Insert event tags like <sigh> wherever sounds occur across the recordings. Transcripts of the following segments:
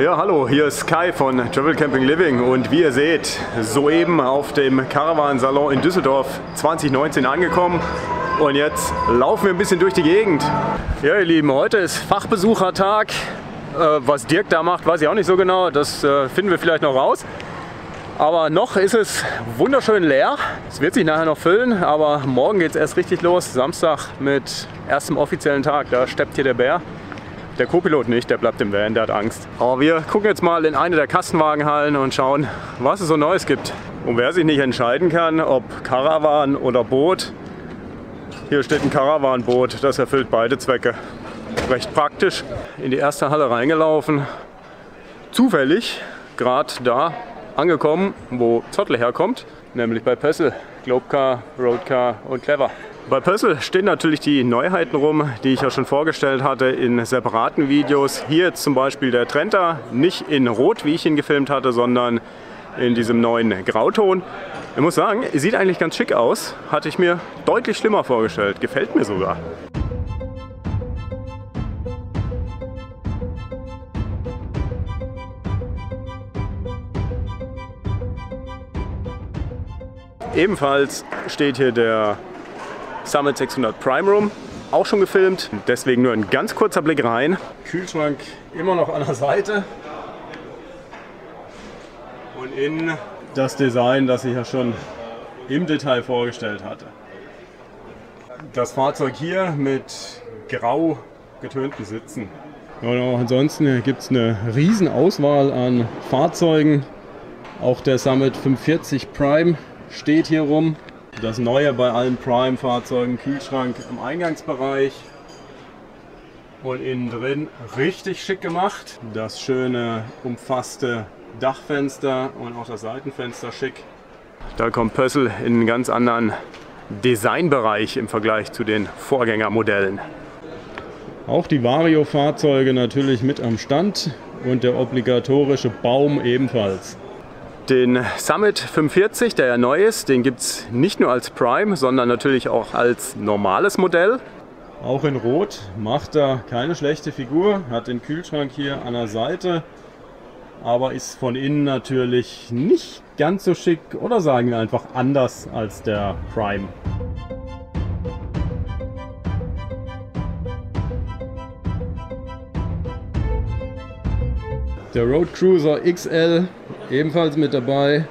Ja, hallo, hier ist Kai von Travel Camping Living und wie ihr seht, soeben auf dem Caravan Salon in Düsseldorf 2019 angekommen und jetzt laufen wir ein bisschen durch die Gegend. Ja, ihr Lieben, heute ist Fachbesuchertag. Äh, was Dirk da macht, weiß ich auch nicht so genau, das äh, finden wir vielleicht noch raus. Aber noch ist es wunderschön leer. Es wird sich nachher noch füllen, aber morgen geht es erst richtig los. Samstag mit erstem offiziellen Tag. Da steppt hier der Bär. Der Co-Pilot nicht, der bleibt im Van, der hat Angst. Aber wir gucken jetzt mal in eine der Kastenwagenhallen und schauen, was es so Neues gibt. Und wer sich nicht entscheiden kann, ob Caravan oder Boot, hier steht ein Caravan-Boot, das erfüllt beide Zwecke. Recht praktisch. In die erste Halle reingelaufen. Zufällig, gerade da angekommen, wo Zottle herkommt, nämlich bei Pössl, Globecar, Roadcar und Clever. Bei Pössl stehen natürlich die Neuheiten rum, die ich ja schon vorgestellt hatte in separaten Videos. Hier zum Beispiel der Trenta, nicht in Rot, wie ich ihn gefilmt hatte, sondern in diesem neuen Grauton. Ich muss sagen, sieht eigentlich ganz schick aus. Hatte ich mir deutlich schlimmer vorgestellt. Gefällt mir sogar. Ebenfalls steht hier der Summit 600 Prime Room, auch schon gefilmt. Deswegen nur ein ganz kurzer Blick rein. Kühlschrank immer noch an der Seite. Und in das Design, das ich ja schon im Detail vorgestellt hatte. Das Fahrzeug hier mit grau getönten Sitzen. Und auch ansonsten gibt es eine riesen Auswahl an Fahrzeugen. Auch der Summit 540 Prime steht hier rum. Das Neue bei allen Prime-Fahrzeugen, Kühlschrank im Eingangsbereich. Und innen drin richtig schick gemacht. Das schöne umfasste Dachfenster und auch das Seitenfenster schick. Da kommt Pössl in einen ganz anderen Designbereich im Vergleich zu den Vorgängermodellen. Auch die Vario-Fahrzeuge natürlich mit am Stand und der obligatorische Baum ebenfalls. Den Summit 45, der ja neu ist, den gibt es nicht nur als Prime, sondern natürlich auch als normales Modell. Auch in Rot macht er keine schlechte Figur, hat den Kühlschrank hier an der Seite, aber ist von innen natürlich nicht ganz so schick oder sagen wir einfach anders als der Prime. Der Road Cruiser XL ebenfalls mit dabei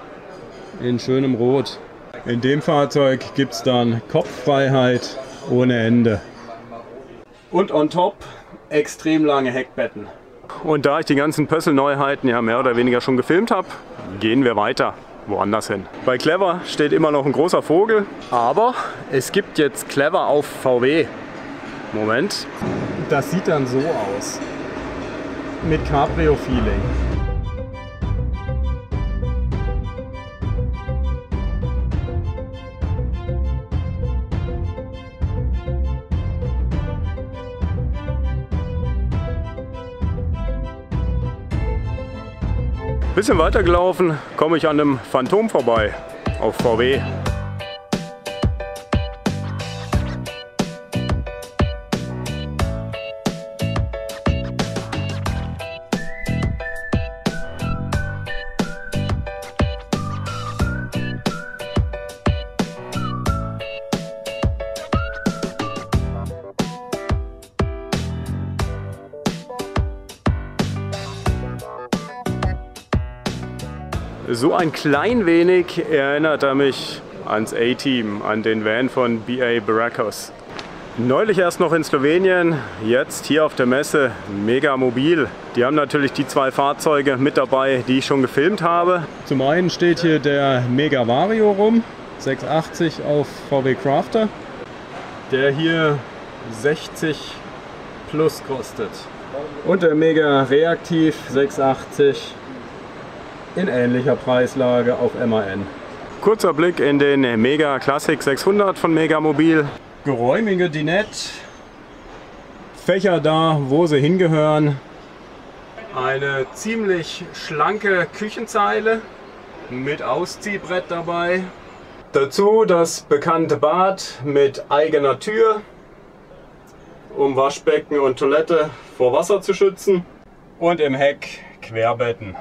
in schönem Rot. In dem Fahrzeug gibt es dann Kopffreiheit ohne Ende. Und on top extrem lange Heckbetten. Und da ich die ganzen Pössl-Neuheiten ja mehr oder weniger schon gefilmt habe, gehen wir weiter woanders hin. Bei Clever steht immer noch ein großer Vogel, aber es gibt jetzt Clever auf VW. Moment. Das sieht dann so aus. Mit Cabrio-Feeling. Bisschen weiter gelaufen, komme ich an einem Phantom vorbei auf VW. So ein klein wenig erinnert er mich ans A-Team, an den Van von BA Baracos. Neulich erst noch in Slowenien, jetzt hier auf der Messe mega mobil. Die haben natürlich die zwei Fahrzeuge mit dabei, die ich schon gefilmt habe. Zum einen steht hier der Mega Vario rum, 680 auf VW Crafter, der hier 60 plus kostet. Und der Mega Reaktiv 680 in ähnlicher Preislage auf MAN. Kurzer Blick in den Mega Classic 600 von Mega Mobil. Geräumige Dinette, Fächer da, wo sie hingehören. Eine ziemlich schlanke Küchenzeile mit Ausziehbrett dabei. Dazu das bekannte Bad mit eigener Tür, um Waschbecken und Toilette vor Wasser zu schützen. Und im Heck Querbetten.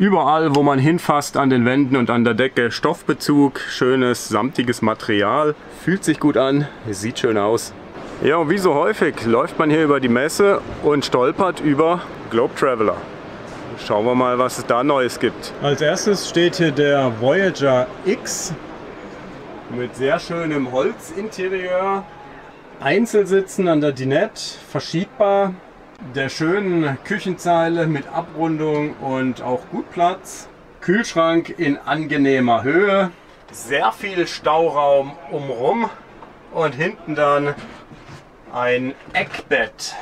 Überall, wo man hinfasst an den Wänden und an der Decke, Stoffbezug, schönes, samtiges Material. Fühlt sich gut an, sieht schön aus. Ja, und wie so häufig läuft man hier über die Messe und stolpert über Globe Traveler. Schauen wir mal, was es da Neues gibt. Als erstes steht hier der Voyager X mit sehr schönem Holzinterieur. Einzelsitzen an der Dinette, verschiebbar. Der schönen Küchenzeile mit Abrundung und auch gut Platz. Kühlschrank in angenehmer Höhe. Sehr viel Stauraum umrum. Und hinten dann ein Eckbett.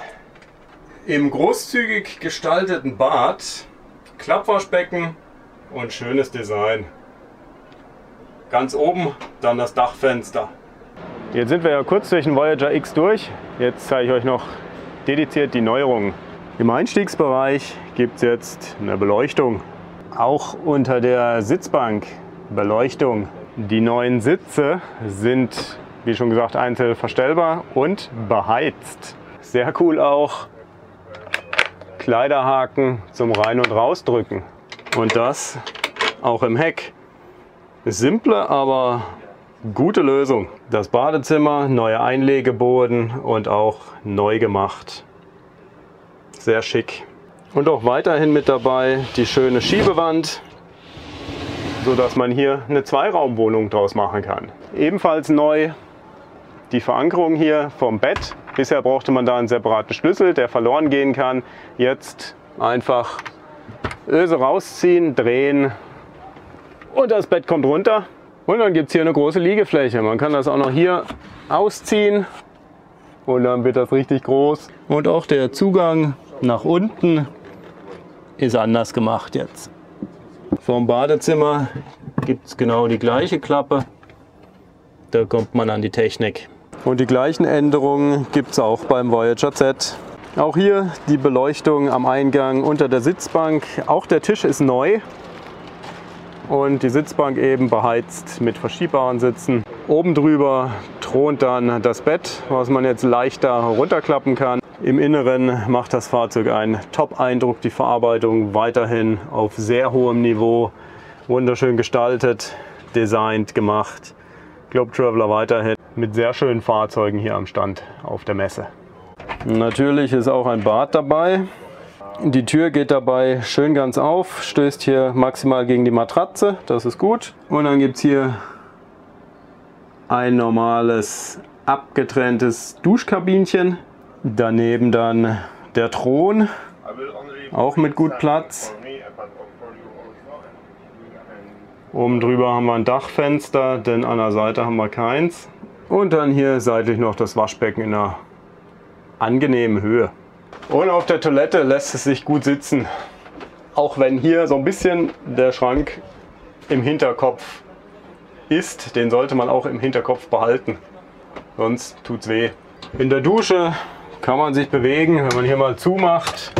Im großzügig gestalteten Bad, Klappwaschbecken und schönes Design. Ganz oben dann das Dachfenster. Jetzt sind wir ja kurz durch den Voyager X durch. Jetzt zeige ich euch noch dediziert die Neuerungen. Im Einstiegsbereich gibt es jetzt eine Beleuchtung. Auch unter der Sitzbank Beleuchtung. Die neuen Sitze sind wie schon gesagt, einzeln verstellbar und beheizt. Sehr cool auch Kleiderhaken zum Rein- und Rausdrücken. Und das auch im Heck. Simple, aber gute Lösung. Das Badezimmer, neue Einlegeboden und auch neu gemacht. Sehr schick. Und auch weiterhin mit dabei die schöne Schiebewand, sodass man hier eine Zweiraumwohnung draus machen kann. Ebenfalls neu die Verankerung hier vom Bett. Bisher brauchte man da einen separaten Schlüssel, der verloren gehen kann. Jetzt einfach Öse rausziehen, drehen und das Bett kommt runter. Und dann gibt es hier eine große Liegefläche. Man kann das auch noch hier ausziehen und dann wird das richtig groß. Und auch der Zugang nach unten ist anders gemacht jetzt. Vom Badezimmer gibt es genau die gleiche Klappe. Da kommt man an die Technik. Und die gleichen Änderungen gibt es auch beim Voyager Z. Auch hier die Beleuchtung am Eingang unter der Sitzbank. Auch der Tisch ist neu und die Sitzbank eben beheizt mit verschiebbaren Sitzen. Oben drüber thront dann das Bett, was man jetzt leichter runterklappen kann. Im Inneren macht das Fahrzeug einen Top-Eindruck. Die Verarbeitung weiterhin auf sehr hohem Niveau. Wunderschön gestaltet, designt, gemacht. Globe Traveler weiterhin mit sehr schönen Fahrzeugen hier am Stand auf der Messe. Natürlich ist auch ein Bad dabei. Die Tür geht dabei schön ganz auf, stößt hier maximal gegen die Matratze, das ist gut. Und dann gibt es hier ein normales abgetrenntes Duschkabinchen. Daneben dann der Thron, auch mit gut Platz. Oben drüber haben wir ein Dachfenster, denn an der Seite haben wir keins. Und dann hier seitlich noch das Waschbecken in einer angenehmen Höhe. Und auf der Toilette lässt es sich gut sitzen. Auch wenn hier so ein bisschen der Schrank im Hinterkopf ist, den sollte man auch im Hinterkopf behalten. Sonst tut es weh. In der Dusche kann man sich bewegen, wenn man hier mal zumacht.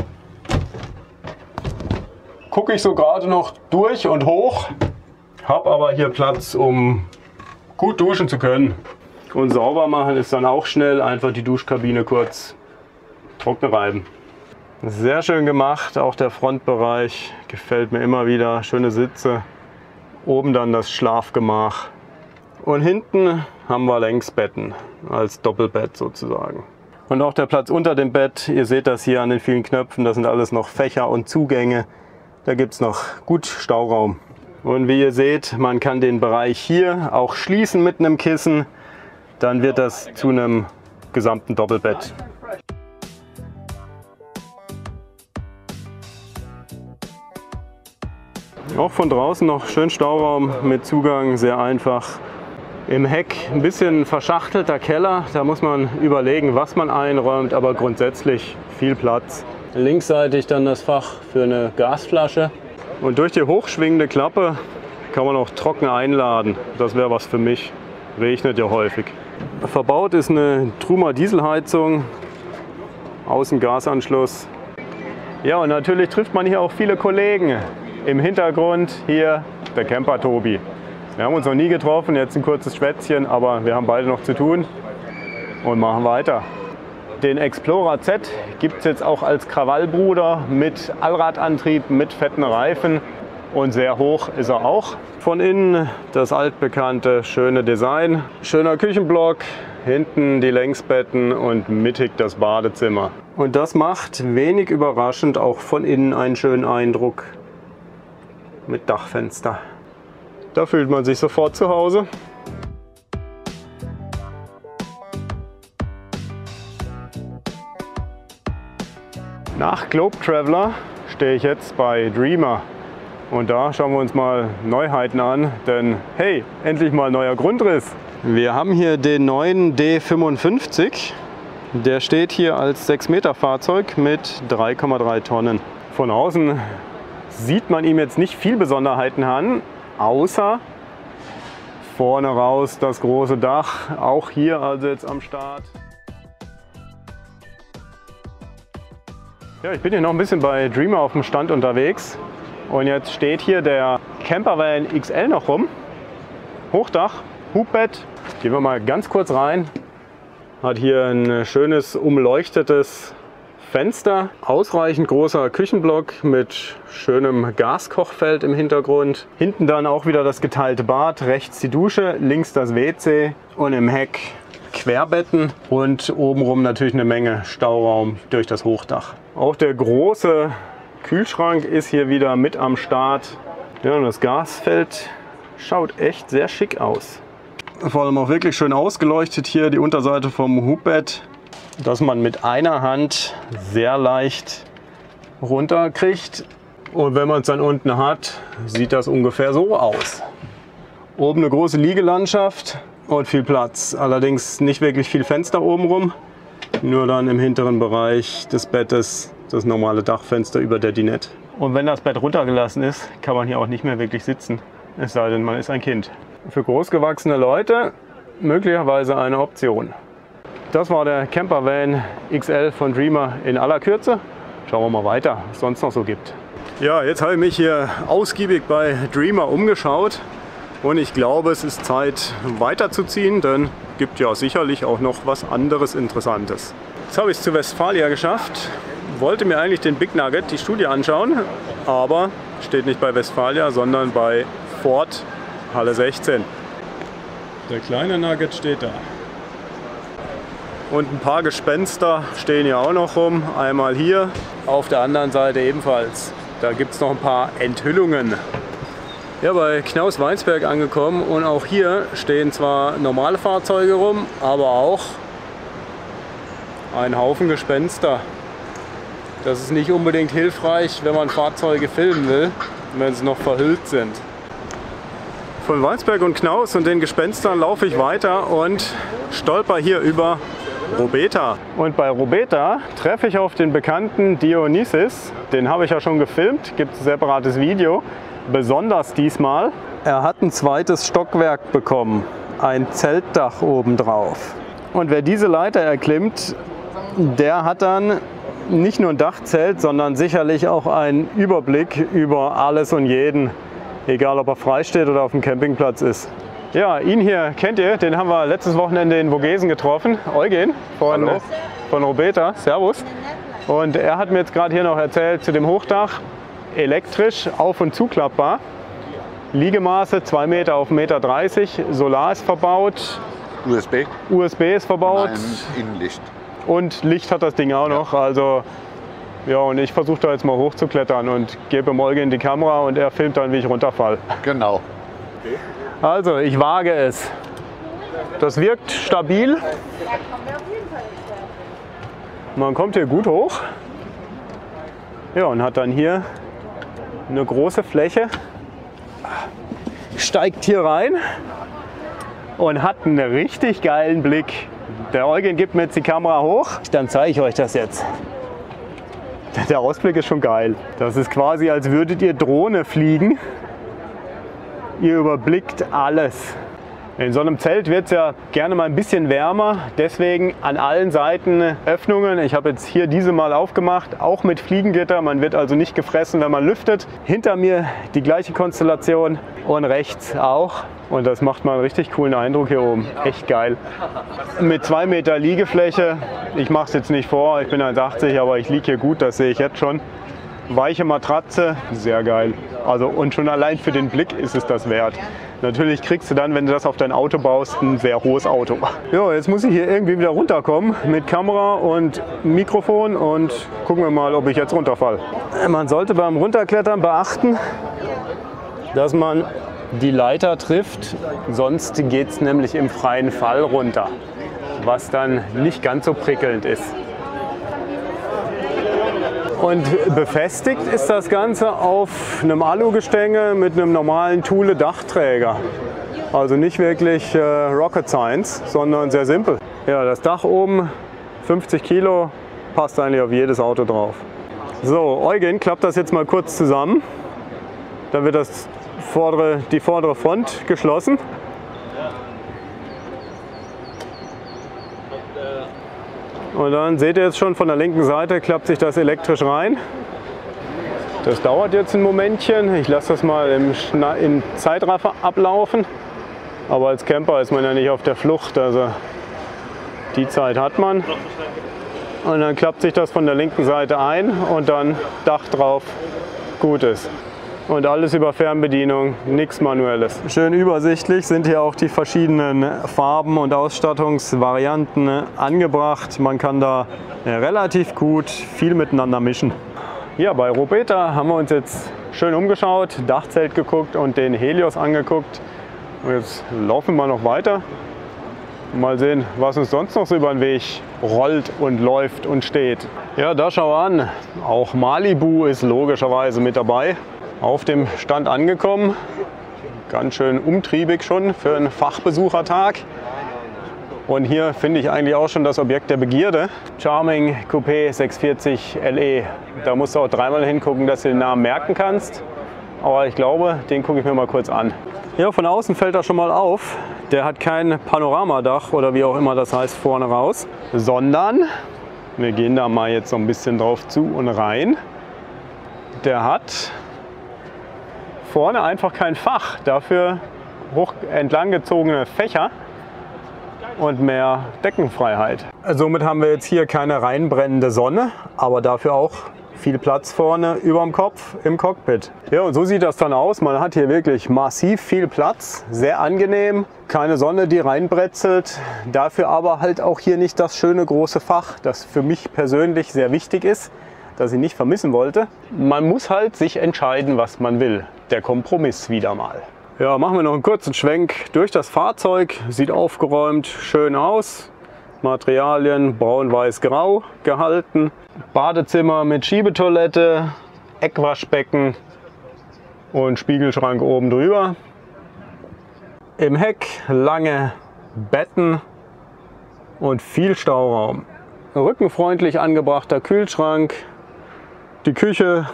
Gucke ich so gerade noch durch und hoch, habe aber hier Platz, um gut duschen zu können. Und sauber machen ist dann auch schnell, einfach die Duschkabine kurz trocknen reiben. Sehr schön gemacht, auch der Frontbereich gefällt mir immer wieder. Schöne Sitze, oben dann das Schlafgemach. Und hinten haben wir Längsbetten als Doppelbett sozusagen. Und auch der Platz unter dem Bett, ihr seht das hier an den vielen Knöpfen, das sind alles noch Fächer und Zugänge. Da gibt es noch gut Stauraum. Und wie ihr seht, man kann den Bereich hier auch schließen mit einem Kissen dann wird das zu einem gesamten Doppelbett. Auch von draußen noch schön Stauraum mit Zugang, sehr einfach. Im Heck ein bisschen verschachtelter Keller, da muss man überlegen, was man einräumt, aber grundsätzlich viel Platz. Linksseitig dann das Fach für eine Gasflasche. Und durch die hochschwingende Klappe kann man auch trocken einladen. Das wäre was für mich. Regnet ja häufig. Verbaut ist eine Truma Dieselheizung, Außengasanschluss. Ja, und natürlich trifft man hier auch viele Kollegen. Im Hintergrund hier der Camper Tobi. Wir haben uns noch nie getroffen, jetzt ein kurzes Schwätzchen, aber wir haben beide noch zu tun und machen weiter. Den Explorer Z gibt es jetzt auch als Krawallbruder mit Allradantrieb, mit fetten Reifen und sehr hoch ist er auch. Von innen das altbekannte schöne Design. Schöner Küchenblock, hinten die Längsbetten und mittig das Badezimmer. Und das macht wenig überraschend auch von innen einen schönen Eindruck mit Dachfenster. Da fühlt man sich sofort zu Hause. Nach Globe Traveler stehe ich jetzt bei Dreamer. Und da schauen wir uns mal Neuheiten an, denn hey, endlich mal neuer Grundriss. Wir haben hier den neuen D55. Der steht hier als 6 Meter Fahrzeug mit 3,3 Tonnen. Von außen sieht man ihm jetzt nicht viel Besonderheiten an, außer vorne raus das große Dach, auch hier also jetzt am Start. Ja, ich bin hier noch ein bisschen bei Dreamer auf dem Stand unterwegs und jetzt steht hier der Campervan XL noch rum. Hochdach, Hubbett. Gehen wir mal ganz kurz rein. Hat hier ein schönes umleuchtetes Fenster, ausreichend großer Küchenblock mit schönem Gaskochfeld im Hintergrund. Hinten dann auch wieder das geteilte Bad, rechts die Dusche, links das WC und im Heck Querbetten und obenrum natürlich eine Menge Stauraum durch das Hochdach. Auch der große Kühlschrank ist hier wieder mit am Start. Ja, und das Gasfeld schaut echt sehr schick aus. Vor allem auch wirklich schön ausgeleuchtet hier die Unterseite vom Hubbett, dass man mit einer Hand sehr leicht runterkriegt. Und wenn man es dann unten hat, sieht das ungefähr so aus. Oben eine große Liegelandschaft, und viel Platz. Allerdings nicht wirklich viel Fenster oben rum, nur dann im hinteren Bereich des Bettes das normale Dachfenster über der Dinette. Und wenn das Bett runtergelassen ist, kann man hier auch nicht mehr wirklich sitzen, es sei denn, man ist ein Kind. Für großgewachsene Leute möglicherweise eine Option. Das war der Campervan XL von Dreamer in aller Kürze. Schauen wir mal weiter, was es sonst noch so gibt. Ja, jetzt habe ich mich hier ausgiebig bei Dreamer umgeschaut und ich glaube, es ist Zeit weiterzuziehen, denn gibt ja sicherlich auch noch was anderes Interessantes. Jetzt habe ich es zu Westfalia geschafft. Wollte mir eigentlich den Big Nugget, die Studie anschauen, aber steht nicht bei Westfalia, sondern bei Ford Halle 16. Der kleine Nugget steht da. Und ein paar Gespenster stehen hier auch noch rum. Einmal hier, auf der anderen Seite ebenfalls. Da gibt es noch ein paar Enthüllungen. Ja, bei Knaus Weinsberg angekommen und auch hier stehen zwar normale Fahrzeuge rum, aber auch ein Haufen Gespenster. Das ist nicht unbedingt hilfreich, wenn man Fahrzeuge filmen will, wenn sie noch verhüllt sind. Von Weinsberg und Knaus und den Gespenstern laufe ich weiter und stolper hier über Robeta. Und bei Robeta treffe ich auf den bekannten Dionysis. Den habe ich ja schon gefilmt, gibt ein separates Video besonders diesmal. Er hat ein zweites Stockwerk bekommen, ein Zeltdach obendrauf. Und wer diese Leiter erklimmt, der hat dann nicht nur ein Dachzelt, sondern sicherlich auch einen Überblick über alles und jeden, egal ob er frei steht oder auf dem Campingplatz ist. Ja, ihn hier kennt ihr, den haben wir letztes Wochenende in Vogesen getroffen, Eugen von, Hallo. von Robeta, Servus. Und er hat mir jetzt gerade hier noch erzählt zu dem Hochdach, elektrisch auf- und zuklappbar. Liegemaße 2 Meter auf 1,30 Meter. Solar ist verbaut. USB. USB ist verbaut. Nein, Innenlicht. Und Licht hat das Ding auch noch. Also ja, und ich versuche da jetzt mal hochzuklettern und gebe in die Kamera und er filmt dann, wie ich runterfall. Genau. Also, ich wage es. Das wirkt stabil. Man kommt hier gut hoch. Ja, und hat dann hier eine große Fläche, steigt hier rein und hat einen richtig geilen Blick. Der Eugen gibt mir jetzt die Kamera hoch, dann zeige ich euch das jetzt. Der Ausblick ist schon geil. Das ist quasi, als würdet ihr Drohne fliegen. Ihr überblickt alles. In so einem Zelt wird es ja gerne mal ein bisschen wärmer, deswegen an allen Seiten Öffnungen. Ich habe jetzt hier diese mal aufgemacht, auch mit Fliegengitter. Man wird also nicht gefressen, wenn man lüftet. Hinter mir die gleiche Konstellation und rechts auch. Und das macht mal einen richtig coolen Eindruck hier oben. Echt geil. Mit zwei Meter Liegefläche. Ich mache es jetzt nicht vor, ich bin 1,80, aber ich liege hier gut, das sehe ich jetzt schon. Weiche Matratze, sehr geil. Also und schon allein für den Blick ist es das wert. Natürlich kriegst du dann, wenn du das auf dein Auto baust, ein sehr hohes Auto. <laughs> Ja, jetzt muss ich hier irgendwie wieder runterkommen mit Kamera und Mikrofon und gucken wir mal, ob ich jetzt runterfall. Man sollte beim Runterklettern beachten, dass man die Leiter trifft, sonst geht es nämlich im freien Fall runter, was dann nicht ganz so prickelnd ist. Und befestigt ist das Ganze auf einem Alugestänge mit einem normalen Thule-Dachträger. Also nicht wirklich äh, Rocket Science, sondern sehr simpel. Ja, das Dach oben, 50 Kilo, passt eigentlich auf jedes Auto drauf. So, Eugen klappt das jetzt mal kurz zusammen. Dann wird das vordere, die vordere Front geschlossen. Und dann seht ihr jetzt schon von der linken Seite klappt sich das elektrisch rein. Das dauert jetzt ein Momentchen. Ich lasse das mal im, Schna Zeitraffer ablaufen. Aber als Camper ist man ja nicht auf der Flucht. Also die Zeit hat man. Und dann klappt sich das von der linken Seite ein und dann Dach drauf. Gut ist. Und alles über Fernbedienung, nichts manuelles. Schön übersichtlich sind hier auch die verschiedenen Farben und Ausstattungsvarianten angebracht. Man kann da relativ gut viel miteinander mischen. Ja, bei Robeta haben wir uns jetzt schön umgeschaut, Dachzelt geguckt und den Helios angeguckt. Und jetzt laufen wir noch weiter. Mal sehen, was uns sonst noch so über den Weg rollt und läuft und steht. Ja, da schau an. Auch Malibu ist logischerweise mit dabei auf dem Stand angekommen. Ganz schön umtriebig schon für einen Fachbesuchertag. Und hier finde ich eigentlich auch schon das Objekt der Begierde. Charming Coupé 640 LE. Da musst du auch dreimal hingucken, dass du den Namen merken kannst. Aber ich glaube, den gucke ich mir mal kurz an. Ja, von außen fällt er schon mal auf. Der hat kein Panoramadach oder wie auch immer das heißt vorne raus, sondern wir gehen da mal jetzt so ein bisschen drauf zu und rein. Der hat vorne einfach kein Fach, dafür hoch entlang gezogene Fächer und mehr Deckenfreiheit. Somit haben wir jetzt hier keine reinbrennende Sonne, aber dafür auch viel Platz vorne über dem Kopf im Cockpit. Ja, und so sieht das dann aus. Man hat hier wirklich massiv viel Platz, sehr angenehm. Keine Sonne, die reinbretzelt. Dafür aber halt auch hier nicht das schöne große Fach, das für mich persönlich sehr wichtig ist, das ich nicht vermissen wollte. Man muss halt sich entscheiden, was man will der Kompromiss wieder mal. Ja, machen wir noch einen kurzen Schwenk durch das Fahrzeug. Sieht aufgeräumt, schön aus. Materialien braun-weiß-grau gehalten. Badezimmer mit Schiebetoilette, Eckwaschbecken und Spiegelschrank oben drüber. Im Heck lange Betten und viel Stauraum. Rückenfreundlich angebrachter Kühlschrank. Die Küche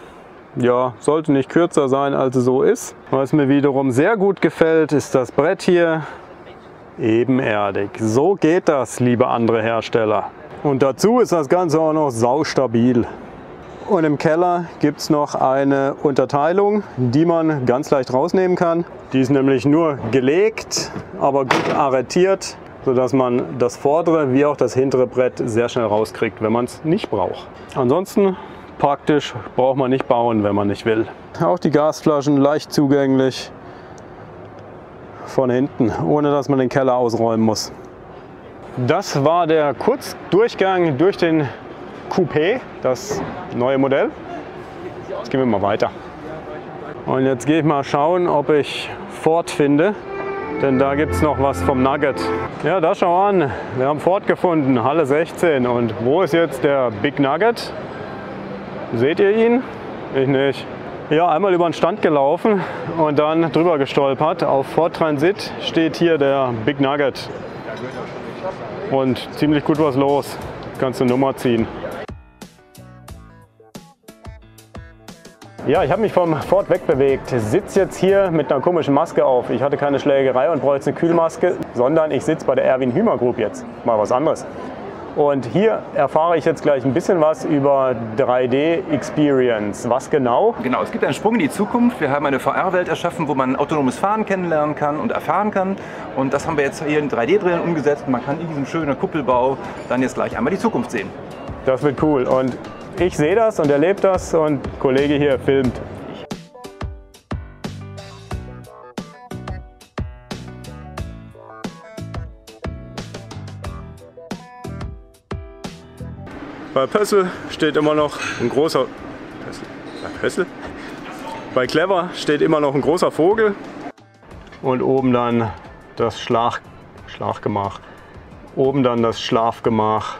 ja, sollte nicht kürzer sein, als es so ist. Was mir wiederum sehr gut gefällt, ist das Brett hier ebenerdig. So geht das, liebe andere Hersteller. Und dazu ist das Ganze auch noch saustabil. Und im Keller gibt es noch eine Unterteilung, die man ganz leicht rausnehmen kann. Die ist nämlich nur gelegt, aber gut arretiert, sodass man das vordere wie auch das hintere Brett sehr schnell rauskriegt, wenn man es nicht braucht. Ansonsten praktisch, braucht man nicht bauen, wenn man nicht will. Auch die Gasflaschen leicht zugänglich von hinten, ohne dass man den Keller ausräumen muss. Das war der Kurzdurchgang durch den Coupé, das neue Modell. Jetzt gehen wir mal weiter. Und jetzt gehe ich mal schauen, ob ich Ford finde, denn da gibt es noch was vom Nugget. Ja, da schau an, wir haben Ford gefunden, Halle 16. Und wo ist jetzt der Big Nugget? Seht ihr ihn? Ich nicht. Ja, einmal über den Stand gelaufen und dann drüber gestolpert. Auf Ford Transit steht hier der Big Nugget. Und ziemlich gut was los. Kannst du Nummer ziehen. Ja, ich habe mich vom Ford wegbewegt, sitze jetzt hier mit einer komischen Maske auf. Ich hatte keine Schlägerei und brauche jetzt eine Kühlmaske, sondern ich sitze bei der Erwin Hümer Group jetzt. Mal was anderes. Und hier erfahre ich jetzt gleich ein bisschen was über 3D Experience. Was genau? Genau, es gibt einen Sprung in die Zukunft. Wir haben eine VR-Welt erschaffen, wo man autonomes Fahren kennenlernen kann und erfahren kann. Und das haben wir jetzt hier in 3D-Brillen umgesetzt. Man kann in diesem schönen Kuppelbau dann jetzt gleich einmal die Zukunft sehen. Das wird cool. Und ich sehe das und erlebe das und Kollege hier filmt. Bei Pössl steht immer noch ein großer Pössl? Bei Pössl? Bei Clever steht immer noch ein großer Vogel und oben dann das Schlag, Schlafgemach. Oben dann das Schlafgemach